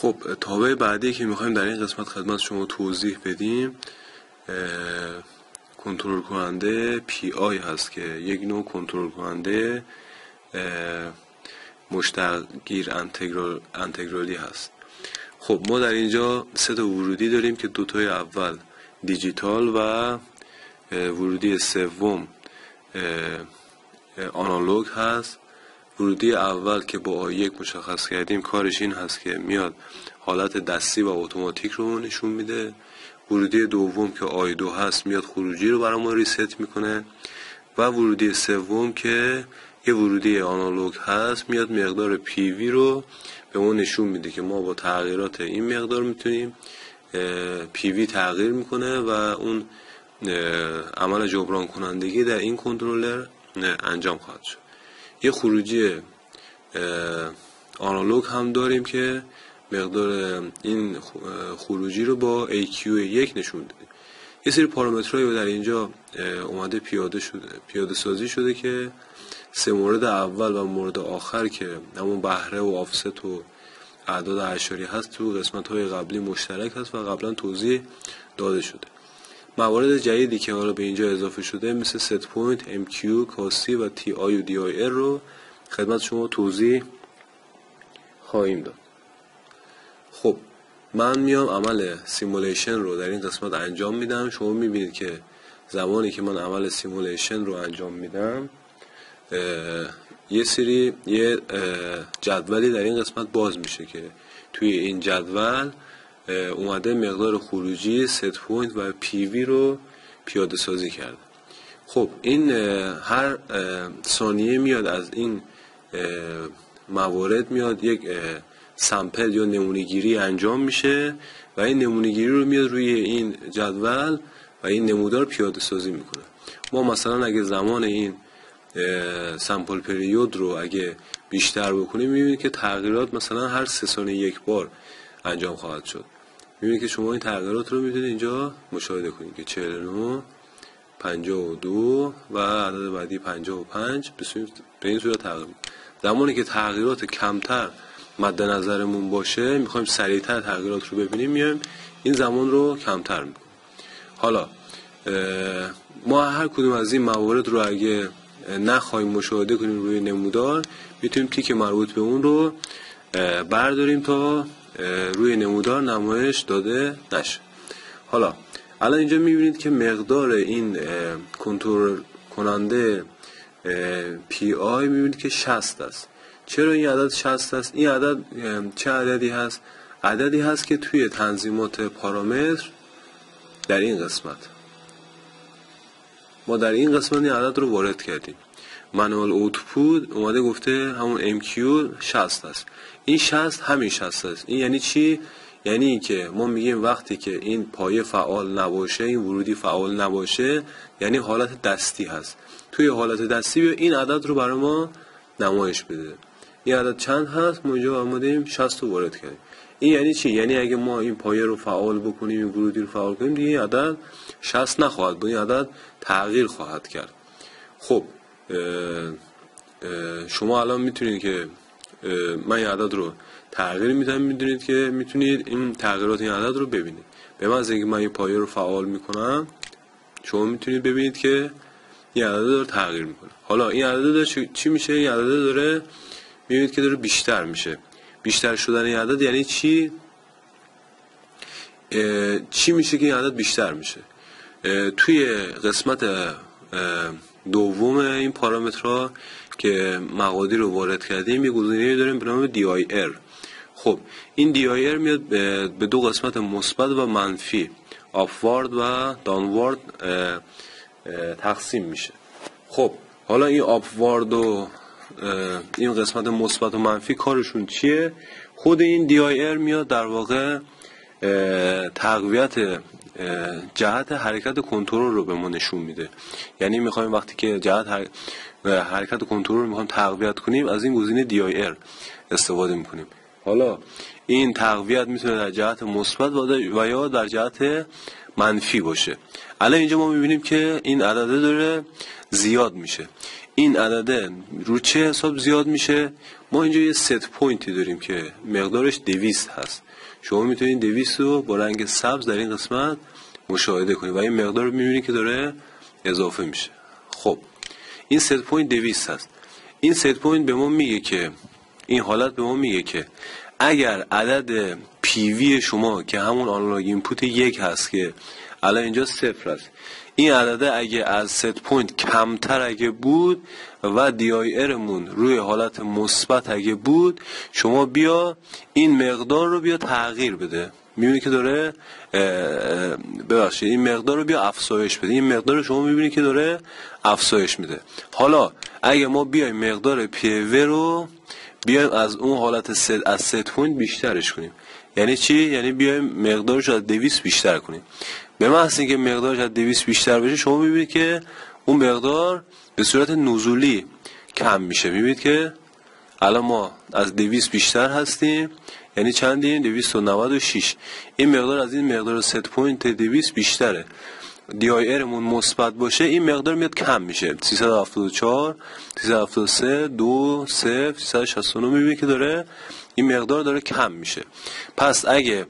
خب تابع بعدی که می‌خوایم در این قسمت خدمت شما توضیح بدیم کنترل کننده پی آی هست که یک نوع کنترل کننده مشتقگیر انتگرال انتگرالی هست. خب ما در اینجا سه تا ورودی داریم که دوتای اول دیجیتال و ورودی سوم آنالوگ هست. ورودی اول که با آی یک مشخص کردیم کارش این هست که میاد حالت دستی و اتوماتیک رو نشون میده. ورودی دوم که آی دو هست میاد خروجی رو برای ما ریست می‌کنه. و ورودی سوم که یه ورودی آنالوگ هست میاد مقدار پیوی رو به ما نشون میده که ما با تغییرات این مقدار می‌تونیم پیوی تغییر می‌کنه و اون عمل جبران کنندگی در این کنترلر انجام خواهد شد. یه خروجی آنالوگ هم داریم که مقدار این خروجی رو با AQ1 نشون دادیم یه سری پارامترهایی در اینجا اومده پیاده شده پیاده سازی شده که سه مورد اول و مورد آخر که همون بهره و آفست و اعداد اشاری هست تو قسمت های قبلی مشترک هست و قبلا توضیح داده شده. موارد جدیدی که حالا به اینجا اضافه شده مثل set point، MQ، KC و TI و DIR رو خدمت شما توضیح خواهیم داد. خب من میام عمل simulation رو در این قسمت انجام میدم. شما می‌بینید که زمانی که من عمل simulation رو انجام میدم یه سری یه جدولی در این قسمت باز میشه که توی این جدول اومده مقدار خروجی set point و PV رو پیاده سازی کرده. خب این هر ثانیه میاد از این موارد میاد یک sample یا نمونهگیری انجام میشه و این نمونهگیری رو میاد روی این جدول و این نمودار پیاده سازی می‌کنه. ما مثلا اگه زمان این sample period رو اگه بیشتر بکنیم می‌بینید که تغییرات مثلا هر سه ثانیه یک بار انجام خواهد شد. می‌بینید که شما این تغییرات رو می‌تونید اینجا مشاهده کنید که 49 52 و عدد بعدی 55 به این صورت تغییر زمانی که تغییرات کمتر مد نظرمون باشه می‌خوایم سریعتر تغییرات رو ببینیم میایم این زمان رو کمتر می‌کنیم. حالا ما هر کدوم از این موارد رو اگه نخواهیم مشاهده کنیم روی نمودار می‌تونیم تیک مربوط به اون رو برداریم تا روی نمودار نمایش داده نشه حالا الان اینجا می‌بینید که مقدار این کنترل کننده پی آی می‌بینید که 60 است. چرا این عدد 60 است؟ این عدد چه عددی هست؟ عددی هست که توی تنظیمات پارامتر در این قسمت. ما در این قسمت این عدد رو وارد کردیم. منوال اوتپوت اومده گفته همون MQ 60 است. این 60 همین 60 است. این یعنی چی؟ یعنی که ما میگیم وقتی که این پایه فعال نباشه این ورودی فعال نباشه یعنی حالت دستی هست. توی حالت دستی بیا این عدد رو برای ما نمایش بده. این عدد چند هست؟ ما اینجا آمدیم 60 رو وارد کردیم. این یعنی چی؟ یعنی اگه ما این پایه رو فعال بکنیم این ورودی رو فعال کنیم دیگه این عدد 60 نخواهد بود. این عدد تغییر خواهد کرد. خب شما الان می‌تونید که من این عدد رو تغییر میدم می‌دونید که می‌تونید این تغییرات این عدد رو ببینید. به من اینکه من این پایه رو فعال می‌کنم شما می‌تونید ببینید که این عدد داره تغییر می‌کنه. حالا این عدد داره چی میشه؟ این عدد داره می‌بینید که داره بیشتر میشه. بیشتر شدن این عدد یعنی چی؟ چی میشه که این عدد بیشتر میشه؟ توی قسمت دوم این پارامترها که مقادیر رو وارد کردیم یه گزینه داریم به نام DIR خب این DIR میاد به دو قسمت مثبت و منفی آفوارد و دانوارد تقسیم میشه. خب حالا این آپوارد و این قسمت مثبت و منفی کارشون چیه؟ خود این DIR میاد در واقع تقویت جهت حرکت کنترل رو به ما نشون میده. یعنی می‌خوایم وقتی که جهت حرکت کنترل رو می‌خوایم تقویت کنیم از این گزینه DIR استفاده می‌کنیم. حالا این تقویت می‌تونه در جهت مثبت و یا در جهت منفی باشه. الان اینجا ما می‌بینیم که این عدده داره زیاد میشه. این عدده رو چه حساب زیاد میشه؟ ما اینجا یه set point ی داریم که مقدارش دویست هست. شما می‌تونید دویست رو با رنگ سبز در این قسمت مشاهده کنید و این مقدار رو می‌بینید که داره اضافه میشه. خب این set point دویست هست. این set point به ما میگه که این حالت به ما میگه که اگر عدد PV شما که همون analog input یک هست که الان اینجا صفر است این عدده اگه از set point کمتر اگه بود و DIR مون روی حالت مثبت اگه بود شما بیا این مقدار رو بیا تغییر بده. می‌بینی که داره ببخشید این مقدار رو بیا افزایش بده. این مقدار رو شما می‌بینی که داره افزایش میده. حالا اگه ما بیایم مقدار PV رو بیایم از اون حالت ست از set point بیشترش کنیم. یعنی چی؟ یعنی بیایم مقدارش از 200 بیشتر کنیم. به محض اینکه مقدارش از 200 بیشتر بشه شما می‌بینید که اون مقدار به صورت نزولی کم میشه. می‌بینید که الان ما از 200 بیشتر هستیم یعنی چندیم 296 این مقدار از این مقدار set point 200 بیشتره. DIR مون مثبت باشه این مقدار میاد کم میشه. 374 373 2 0 369 می‌بینید که داره این مقدار داره کم میشه. پس اگه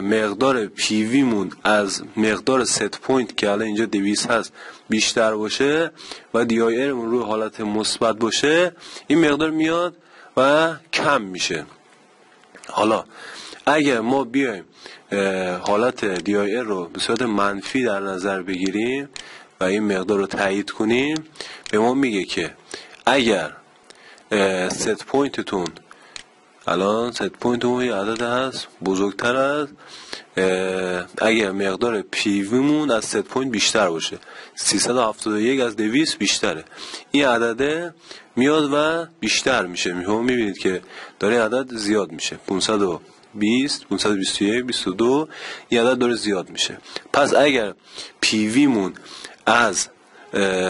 مقدار PV مون از مقدار set point که الان اینجا 200 هست بیشتر باشه و DIR مون روی حالت مثبت باشه این مقدار میاد و کم میشه. حالا اگر ما بیایم حالت DI رو به صورت منفی در نظر بگیریم و این مقدار رو تایید کنیم به ما میگه که اگر set point تون الان set point اون یه عدد هست بزرگتر از اگر مقدار PV مون از set point بیشتر باشه. 371 از 200 بیشتره. این عدده میاد و بیشتر میشه. می‌خوام می‌بینید که داره عدد زیاد میشه. 520 521 22 این عدد داره زیاد میشه. پس اگر PV مون از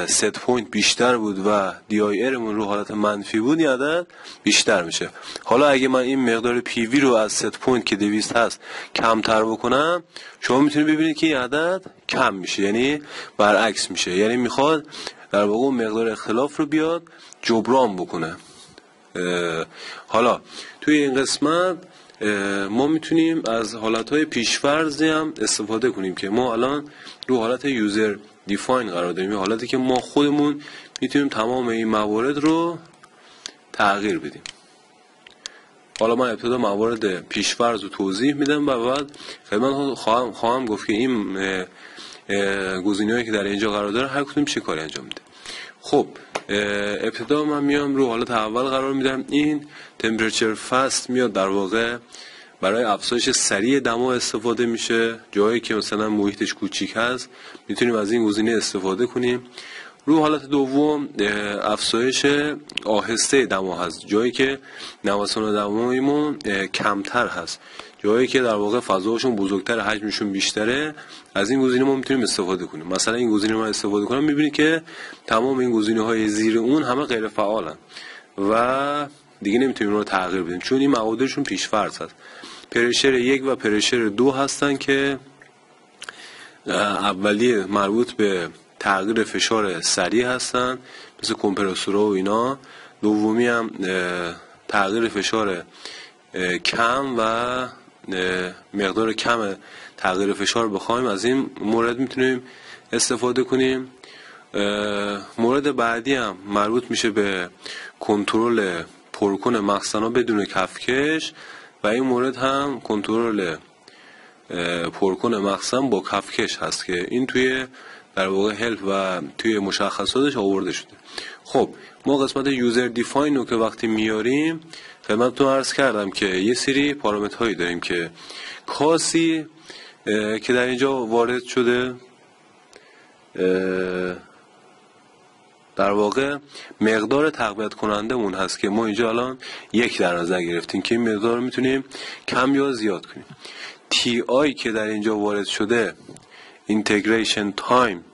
set point بیشتر بود و DIR مون رو حالت منفی بود این عدد بیشتر میشه. حالا اگه من این مقدار PV رو از set point که 200 هست کمتر بکنم شما می‌تونید ببینید که این عدد کم میشه یعنی برعکس میشه. یعنی می‌خواد در واقع مقدار اختلاف رو بیاد جبران بکنه. حالا توی این قسمت ما می‌تونیم از حالت های پیش‌فرضی هم استفاده کنیم که ما الان رو حالت یوزر دیفاین قرار داریم. یه حالتی که ما خودمون می‌تونیم تمام این موارد رو تغییر بدیم. حالا من ابتدا موارد پیشفرز رو توضیح میدم و بعد خدمت خواهم, خواهم گفت که این گزینه‌ای که در اینجا قرار داره هر کدوم چه کاری انجام میده. خب ابتدا من میام رو حالت اول قرار میدم این تمپرچر فست میاد در واقع برای افزایش سریع دما استفاده میشه. جایی که مثلا محیطش کوچیک هست می‌تونیم از این گزینه استفاده کنیم. رو حالت دوم افزایش آهسته دما هست. جایی که نوسان دمایمون کمتر هست. جایی که در واقع فضاشون بزرگتر حجمشون بیشتره از این گزینه ما می‌تونیم استفاده کنیم. مثلا این گزینه ما استفاده کنم می‌بینید که تمام این گزینه های زیر اون همه غیر فعالن و دیگه نمی‌تونیم رو تغییر بدیم. چون این معادلشون پیش فرض هست. پرشر یک و پرشر دو هستن که اولی مربوط به تغییر فشار سریع هستن مثل کمپرسورها و اینا. دومی هم تغییر فشار کم و مقدار کم تغییر فشار بخوایم از این مورد می‌تونیم استفاده کنیم. مورد بعدی هم مربوط میشه به کنترل پرکن مخزن بدون کفکش و این مورد هم کنترل پرکن مخزن با کفکش هست که این توی در واقع هلپ و توی مشخصاتش آورده شده. خب ما قسمت یوزر دیفاین رو که وقتی میاریم خدمتتون عرض کردم که یه سری پارامترهایی داریم که کاسی که در اینجا وارد شده در واقع مقدار تقویت کننده مون هست که ما اینجا الان یک در نظر گرفتیم که این مقدار رو می‌تونیم کم یا زیاد کنیم. TI که در اینجا وارد شده integration time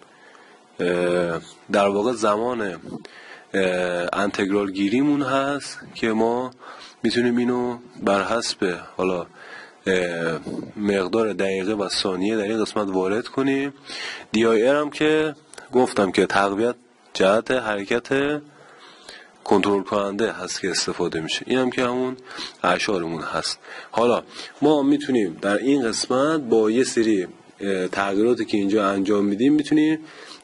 در واقع زمان انتگرال گیریمون هست که ما می‌تونیم اینو بر حسب حالا مقدار دقیقه و ثانیه در این قسمت وارد کنیم. دی آی هم که گفتم که تقویت جهت حرکت کنترل کننده هست که استفاده میشه. این هم که همون اشارمون هست. حالا ما می‌تونیم در این قسمت با یه سری تغییراتی که اینجا انجام میدیم می‌تونیم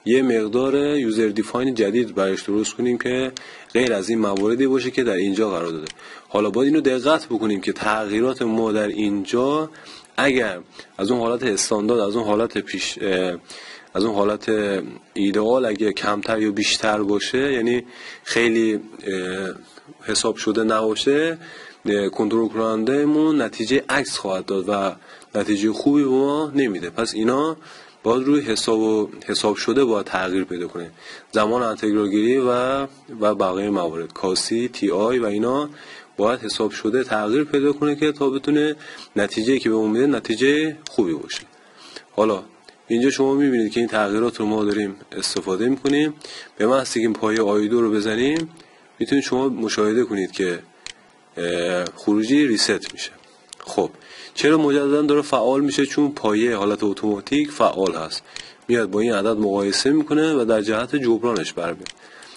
یه مقدار یوزر دیفاین جدید برش درست کنیم که غیر از این مواردی باشه که در اینجا قرار داده. حالا باید اینو دقت بکنیم که تغییرات ما در اینجا اگر از اون حالت استاندارد از اون حالت پیش از اون حالت ایدئال اگه کمتر یا بیشتر باشه یعنی خیلی حساب شده نباشه کنترل کنندهمون نتیجه عکس خواهد داد و نتیجه خوبی به ما نمیده. پس اینا باید روی حساب و حساب شده باید تغییر پیدا کنه. زمان انتگراگیری و و بقیه موارد. کاسی تی آی و اینا باید حساب شده تغییر پیدا کنه که تا بتونه نتیجه که به اون میده نتیجه خوبی باشه. حالا اینجا شما می‌بینید که این تغییرات رو ما داریم استفاده می‌کنیم. به محض که پایه آیدو رو بزنیم. می‌تونید شما مشاهده کنید که خروجی ریست میشه. خب چرا مجددا داره فعال میشه؟ چون پایه حالت اتوماتیک فعال هست. میاد با این عدد مقایسه می‌کنه و در جهت جبرانش بر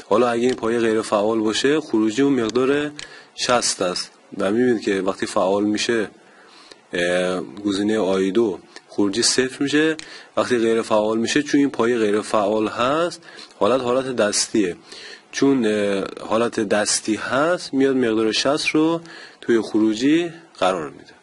حالا اگه این پایه غیر فعال باشه خروجی اون مقدار 60 است. و می‌بینید که وقتی فعال میشه گزینه آیدو خروجی صفر میشه. وقتی غیر فعال میشه چون این پایه غیر فعال هست حالت حالت دستیه. چون حالت دستی هست میاد مقدار 60 رو توی خروجی قرار میده.